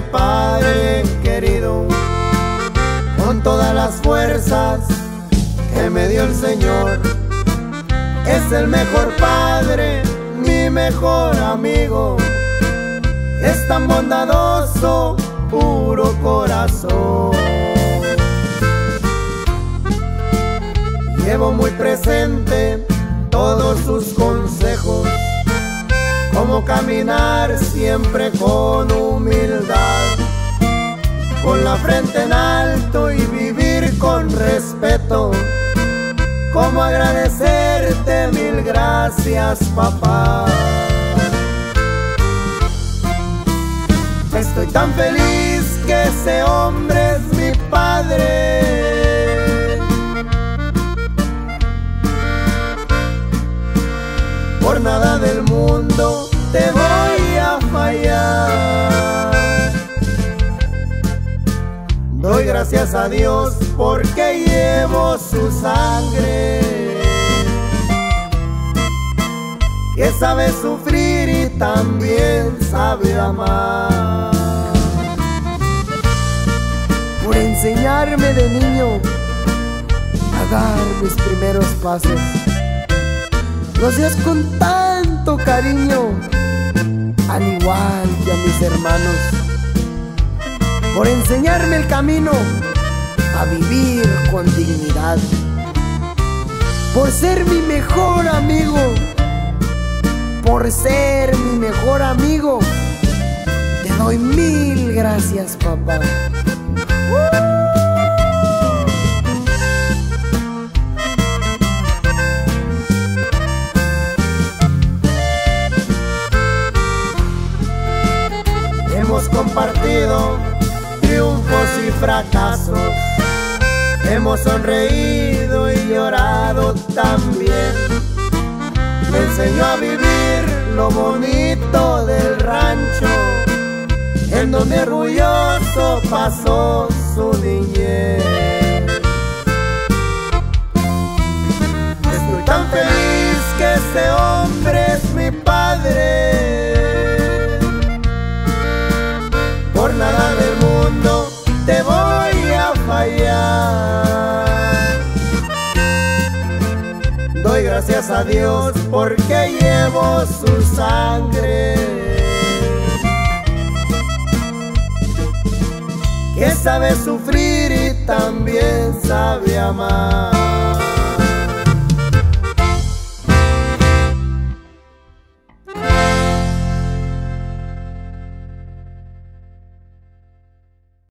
Padre querido, con todas las fuerzas que me dio el Señor. Es el mejor Padre, mi mejor amigo. Es tan bondadoso, puro corazón. Llevo muy presente todos sus consejos Cómo caminar siempre con humildad, con la frente en alto y vivir con respeto. Cómo agradecerte mil gracias, papá. Estoy tan feliz que ese hombre es mi padre. Por nada del mundo te voy a fallar. Doy gracias a Dios porque llevo su sangre, que sabe sufrir y también sabe amar. Por enseñarme de niño a dar mis primeros pasos. Los días con tanto cariño al igual que a mis hermanos, por enseñarme el camino a vivir con dignidad, por ser mi mejor amigo, por ser mi mejor amigo. Te doy mil gracias, papá. Compartido triunfos y fracasos. Hemos sonreído y llorado también. Me enseñó a vivir lo bonito del rancho, en donde orgulloso pasó Gracias a Dios porque llevo su sangre. Que sabe sufrir y también sabe amar.